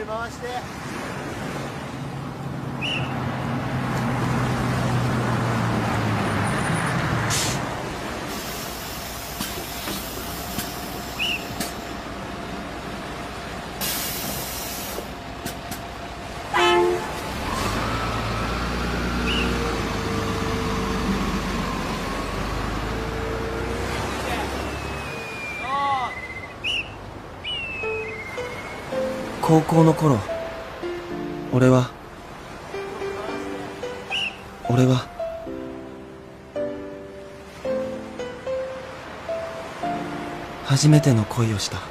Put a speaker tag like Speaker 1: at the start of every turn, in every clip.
Speaker 1: 首回して。
Speaker 2: 高校の頃俺は俺は初めての恋をした。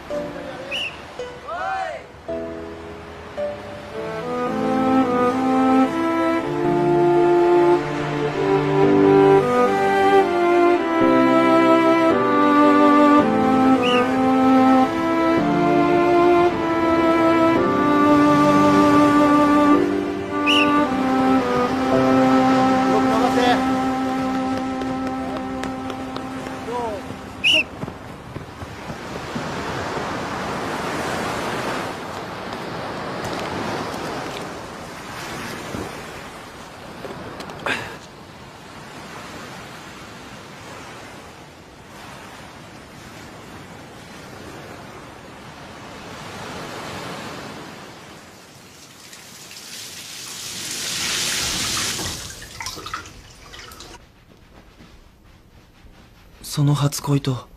Speaker 2: その初恋と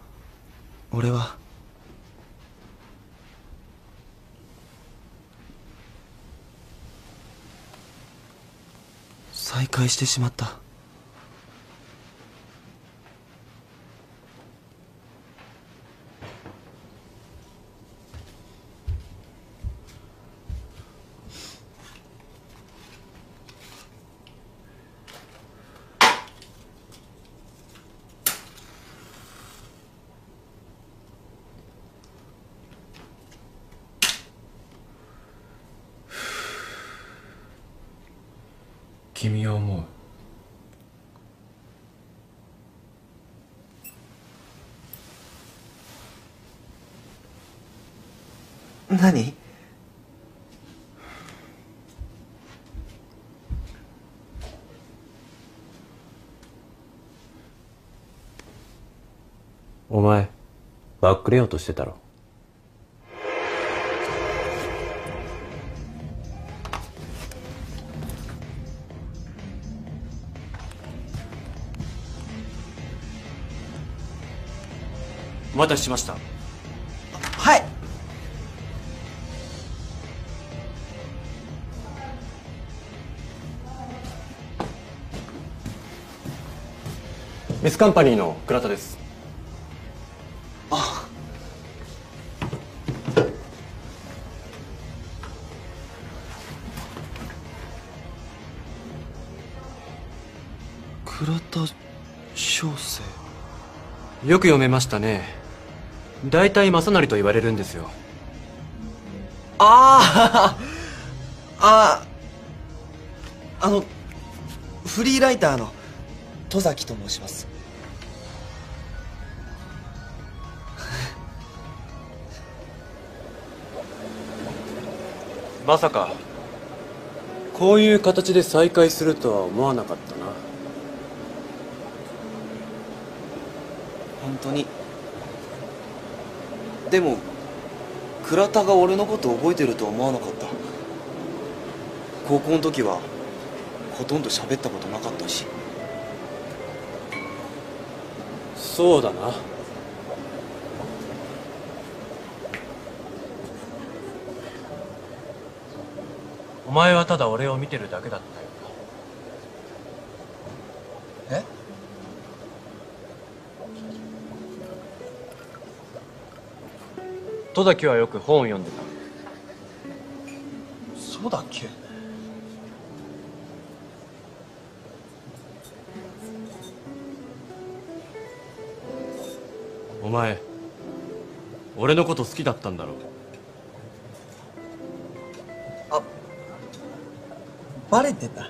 Speaker 2: 俺は。再会してしまった。
Speaker 3: 君は思う。
Speaker 2: 何？
Speaker 3: お前バックれようとしてたろ？待たせしました。
Speaker 2: はい。
Speaker 3: ミスカンパニーの倉田です。
Speaker 2: 倉田翔生。
Speaker 3: よく読めましたね大体正成と言われるんですよ。
Speaker 2: あ あああのフリーライターの戸崎と申します。
Speaker 3: まさか。こういう形で再会するとは思わなかったな。
Speaker 2: 本当にでも倉田が俺のこと覚えてると思わなかった。高校の時はほとんど喋ったことなかったし。
Speaker 3: そうだな。お前はただ俺を見てるだけだったよ。戸崎はよく本を読んでた。
Speaker 2: そうだっけ？
Speaker 3: お前俺のこと好きだったんだろ？
Speaker 2: バレてた。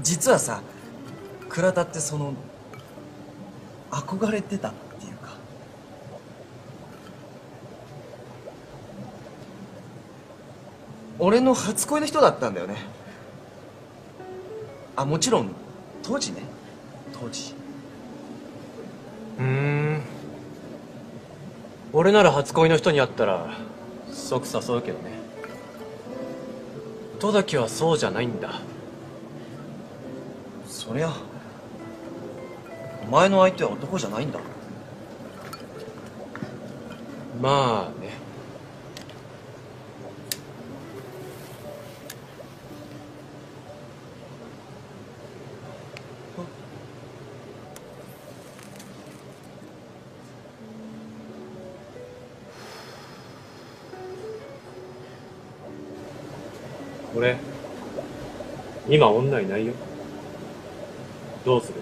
Speaker 2: 実はさ倉田ってその憧れてたっていうか俺の初恋の人だったんだよね。あもちろん当時ね。当時。
Speaker 3: うーん。俺なら初恋の人に会ったら即誘うけどね。戸崎はそうじゃないんだ。
Speaker 2: そりゃお前の相手は男じゃないんだ。
Speaker 3: まあね俺今女いないよ。どうする？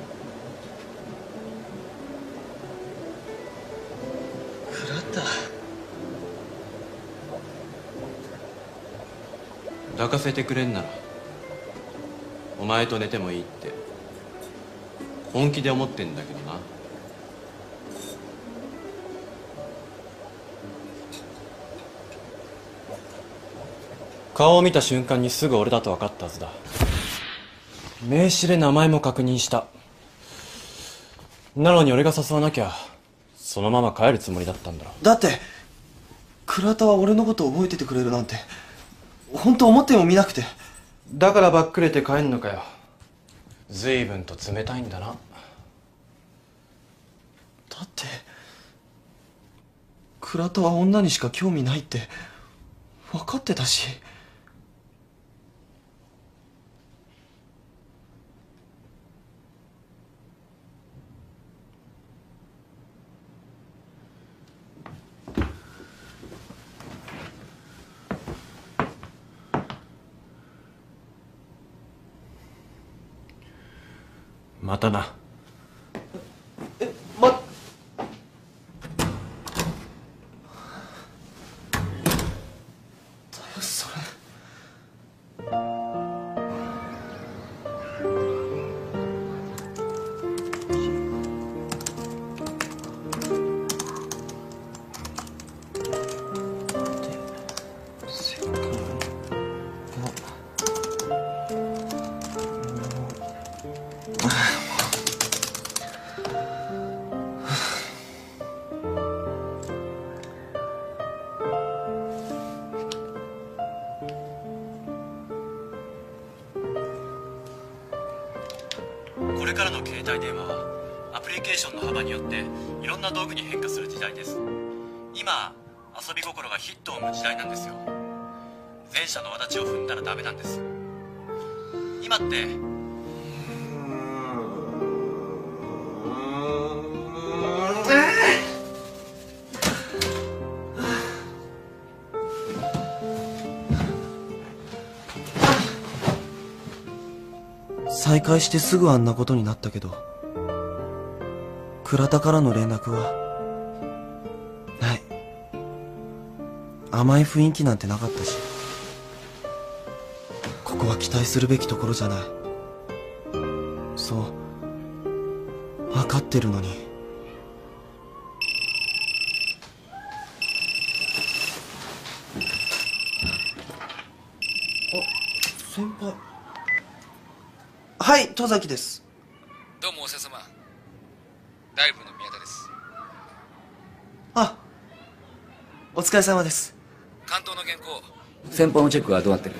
Speaker 2: 倉田。
Speaker 3: 抱かせてくれんならお前と寝てもいいって本気で思ってんだけどな。顔を見た瞬間にすぐ俺だと分かったはずだ。名刺で名前も確認した。なのに俺が誘わなきゃそのまま帰るつもりだったんだろ
Speaker 2: だって倉田は俺のこと覚えててくれるなんて本当思ってもみなくて。
Speaker 3: だからばっくれて帰んのかよ。随分と冷たいんだな。
Speaker 2: だって倉田は女にしか興味ないって分かってたし
Speaker 3: またな。
Speaker 2: れか
Speaker 3: らの携帯電話はアプリケーションの幅によっていろんな道具に変化する時代です。今遊び心がヒットを生む時代なんですよ。前者の轍を踏んだらダメなんです。今って
Speaker 2: 再会してすぐあんなことになったけど倉田からの連絡はない。甘い雰囲気なんてなかったしここは期待するべきところじゃない。そう分かってるのに。あ先輩。はい戸崎です。
Speaker 4: どうもお世話様。ライブの宮田です。
Speaker 2: あお疲れ様です。
Speaker 4: 関東の原稿。
Speaker 5: 先方のチェックはどうなってる？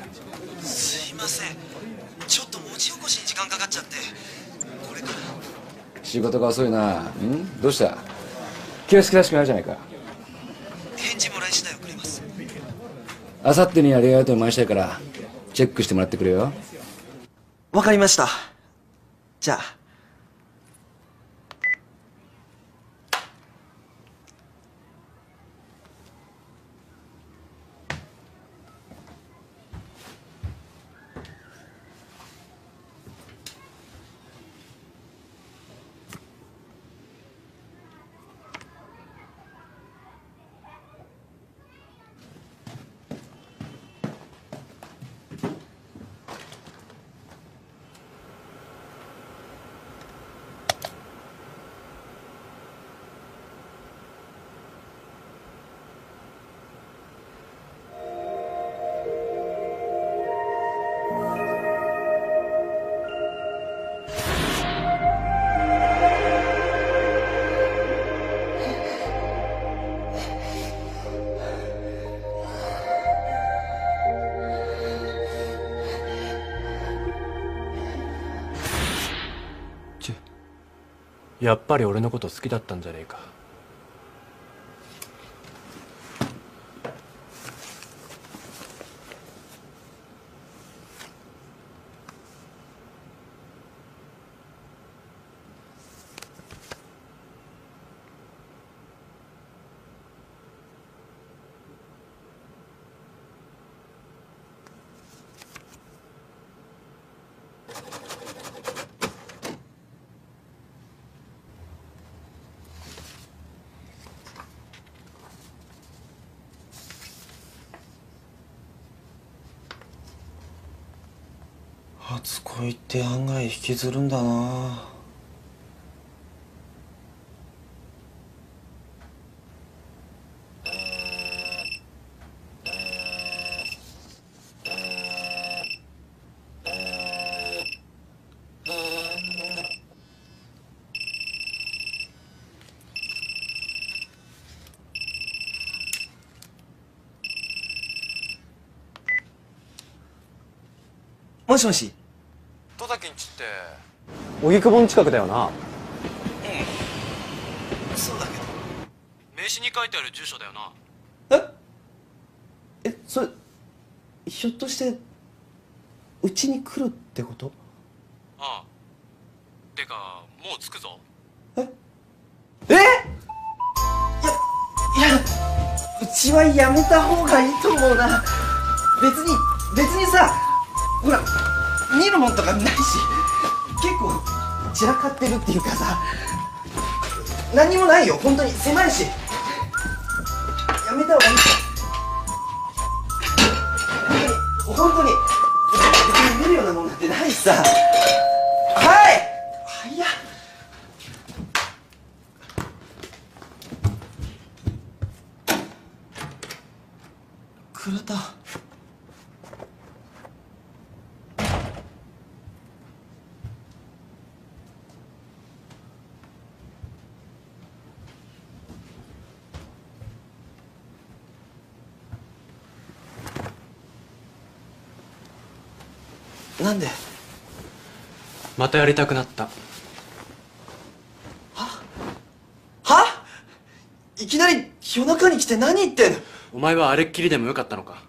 Speaker 2: すいません。ちょっと文字起こしに時間かかっちゃって。これから。
Speaker 5: 仕事が遅いな。ん？どうした？気がつきらしくないじゃないか。
Speaker 2: 返事もらい次第送ります。
Speaker 5: あさってにはレイアウトの回したいからチェックしてもらってくれよ
Speaker 2: わかりました。じゃあ。
Speaker 3: やっぱり俺のこと好きだったんじゃねえか。
Speaker 2: 初恋って案外引きずるんだな。もしもし。
Speaker 6: 荻窪の近くだよな。
Speaker 2: そうだけ
Speaker 3: 名刺に書いてある住所だよな。
Speaker 2: どえ？えそれひょっとしてうちに来るってこと？
Speaker 3: ああ。てかもう着くぞ。
Speaker 2: え？いやいやうちはやめた方がいいと思うな。別に別にさほら見るもんとかないし。結構散らかってるっていうかさ何もないよ本当に。狭いし。やめた方がいい。本当に。本当に別に見るようなもんなんてないしさ。はい。はいや倉田なんで？
Speaker 3: またやりたくなった。
Speaker 2: は？いきなり夜中に来て何言ってんの？
Speaker 3: お前はあれっきりでもよかったのか。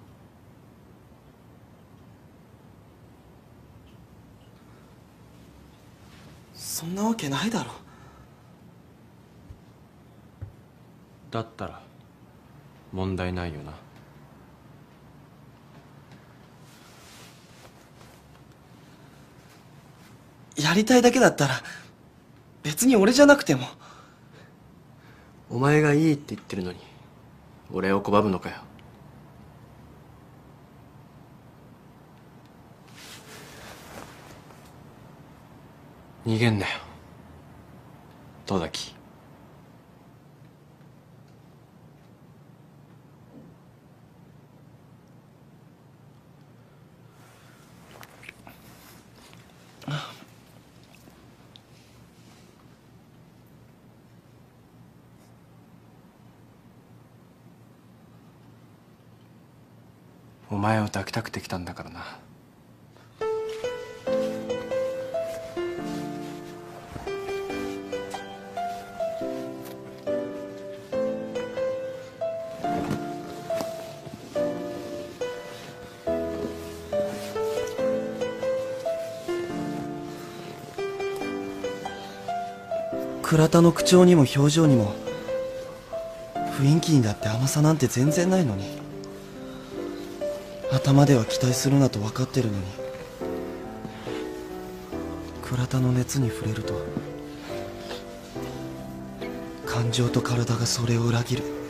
Speaker 2: そんなわけないだろ。
Speaker 3: だったら問題ないよな
Speaker 2: やりたいだけだったら別に俺じゃなくても。
Speaker 3: お前がいいって言ってるのに俺を拒むのかよ。逃げんなよ。戸崎お前を抱きたくて来たんだからな。
Speaker 2: 倉田の口調にも表情にも雰囲気にだって甘さなんて全然ないのに。頭では期待するなと分かってるのに。倉田の熱に触れると感情と体がそれを裏切る。